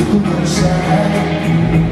Tipo, tudo consegue